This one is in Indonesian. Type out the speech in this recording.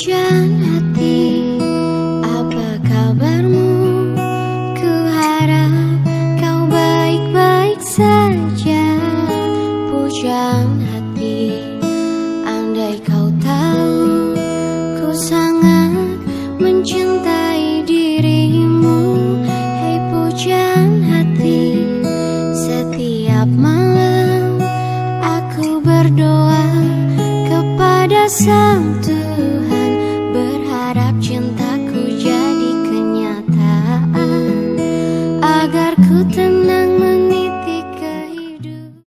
hujan hati. Apa kabarmu? Kuharap kau baik-baik saja. Hujan hati. Andai kau tahu Ku sangat mencintai dirimu. Hei pujan hati Setiap malam Aku berdoa kepada Sang Tuhan.